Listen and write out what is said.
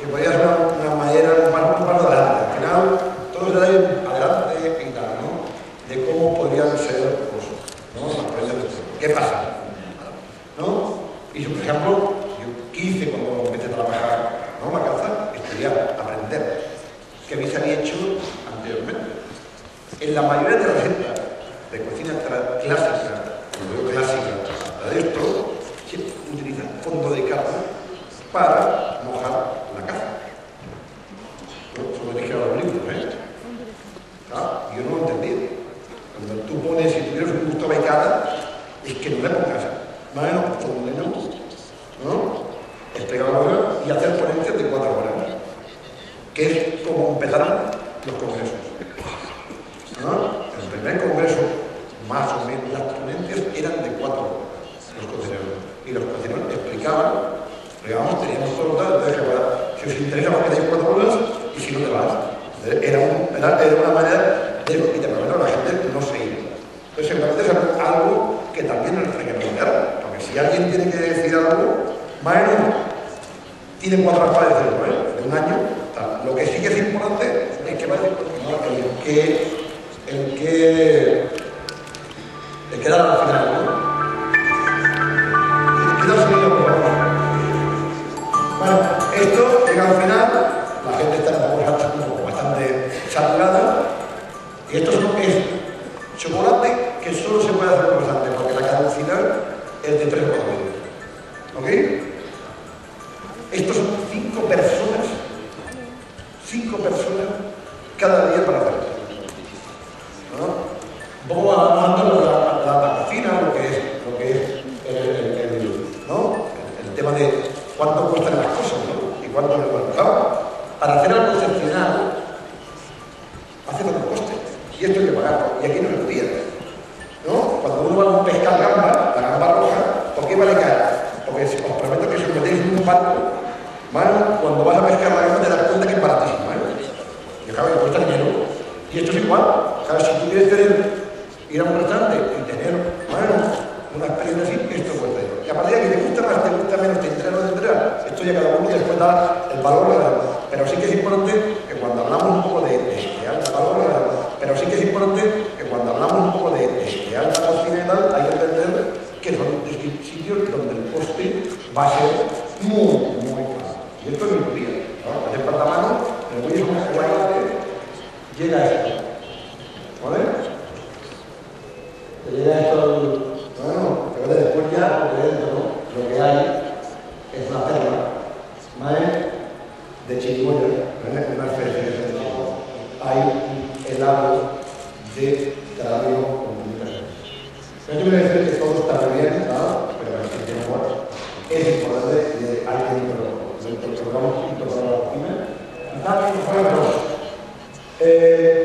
que podía ser una, una madera, un paso, un paso adelante. Al final, todo se da adelante en cara, ¿no? De cómo podrían ser cosas, ¿no? ¿Qué pasa? ¿No? Y yo, por ejemplo, yo quise cuando empecé a trabajar, ¿no? La casa, estudiar, aprender, que me habían hecho anteriormente. En la mayoría de las recetas de cocina clásica, clásica, la de esto, se utiliza fondo de carne para que casa, más o menos por un minutos, ¿no? Explicar la y hacer ponencias de cuatro horas, que es como empezaron los congresos. ¿no? El primer congreso, más o menos, las ponencias eran de cuatro horas, los concesionarios. Y los concesionarios explicaban, digamos, teníamos todo tal, entonces, si os interesa, más que cuatro horas y si no te vas. ¿eh? Era, un, era, era, una manera de lo que te la gente no se iba. Si alguien tiene que decir algo, más o menos, tiene cuatro pares ¿eh? de un año. Tal. Lo que sí que es importante es que va a el que el que el que da la final cada día para hacerlo. ¿no? Un poco abandonando la, la, cocina, lo que es, lo que es el, ¿no? el, tema de cuánto cuestan las cosas y cuánto le cuesta. Para hacer algo excepcional hace falta coste y esto hay que pagarlo y aquí no lo piden. ¿no? Cuando uno va a pescar gamba, la gamba roja, ¿por qué vale cara? Porque os prometo que si os metéis en un barco, ¿vale? cuando vas a pescar la gamba y esto es igual. Claro, si tú quieres tener, ir a un restaurante y tener, bueno, una experiencia así, esto es bueno. Y a partir de que te gusta más, te gusta menos, te entrena o te entrena, esto ya cada uno después da el valor a Pero sí que es importante que cuando hablamos un poco de, de, este de alta valor pero sí que es importante que cuando hablamos un poco de, de, de alta cocina hay que entender que son sitios donde el coste va a ser muy, muy caro. Y esto es mi día. ¿no? Hacer plata mano, pero voy a llega esto. ¿Vale? Te llega esto al. Bueno, que después ya, porque dentro ¿no? lo que hay es una perla, ¿vale? De chirimoya. É,